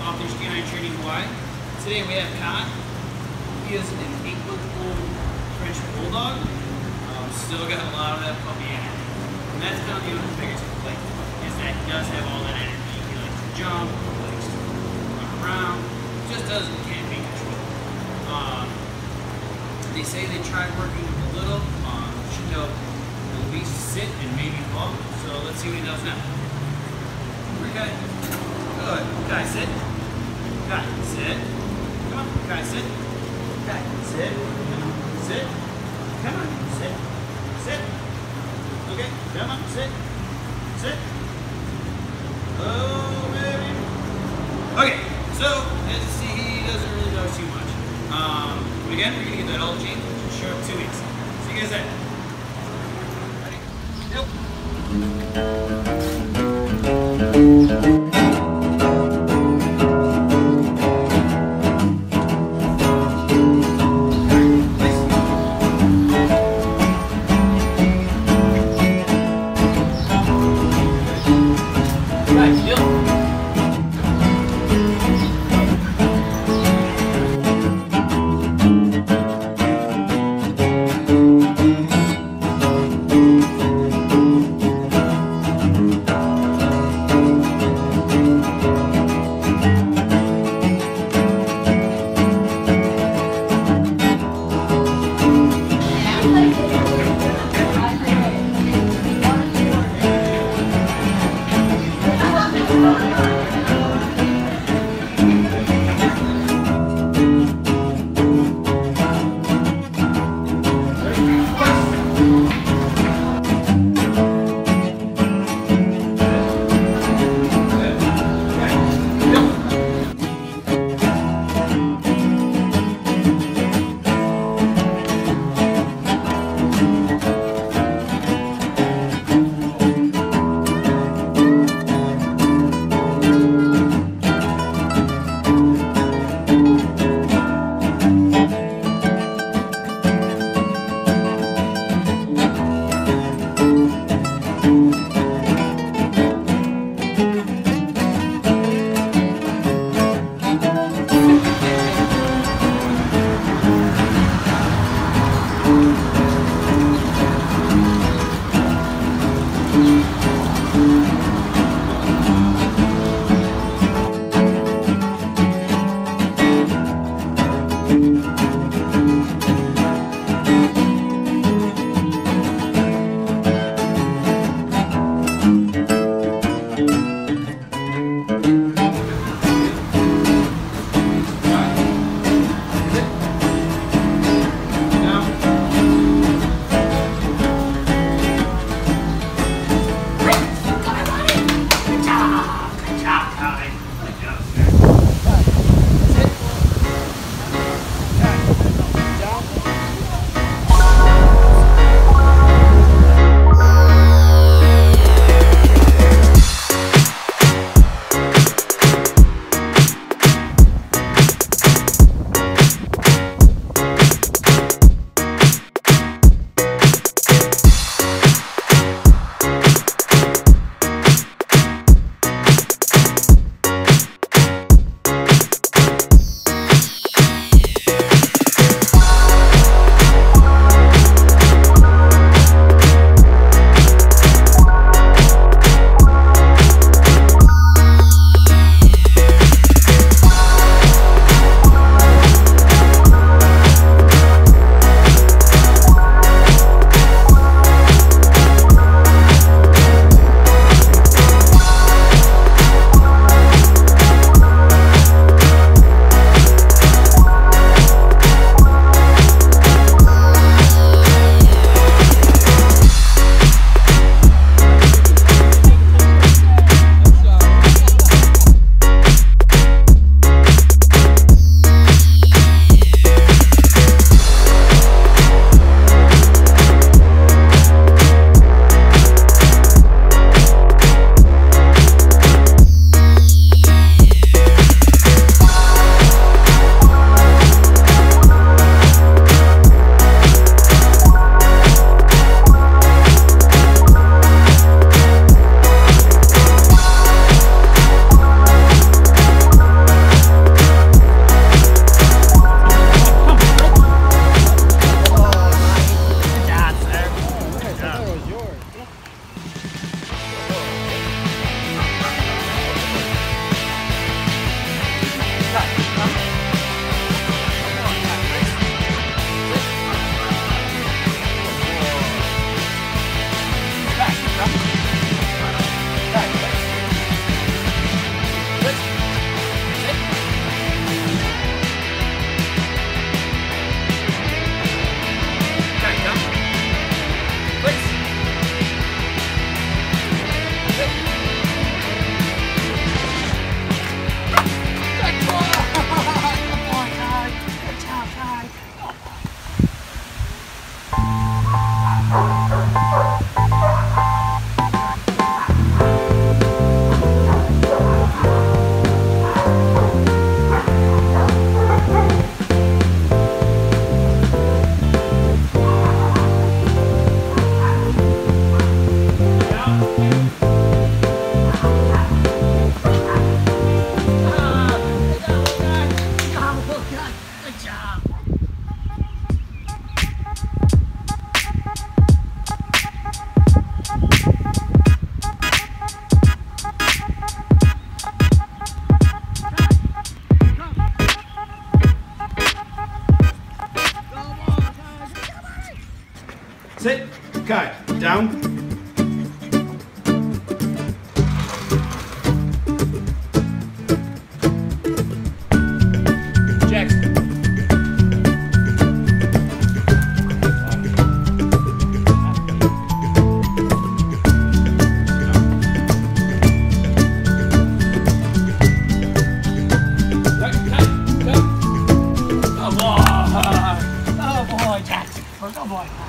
Off Leash Canine Training Hawaii. Today we have Kai. He is an eight-month-old French Bulldog. Um, still got a lot of that puppy energy. And that's kind of the only biggest complaint is that he does have all that energy. He likes to jump, he likes to run around, just doesn't can't be controlled. Um, they say they tried working with a little. Um, should know at least sit and maybe walk. So let's see what he does now. Okay. Good. Kai, sit. Kai, sit. Come on. Kai, sit. Kai, sit. Come on. Sit. Come on. Sit. Sit. Okay. Come on. Sit. Sit. Oh, baby. Okay. So, as you see, he doesn't really know too much. Um, but again, we're going to get that all changed. Show up two weeks. See you guys then. Ready? Nope. Okay, down. Jackson. Oh boy. Oh.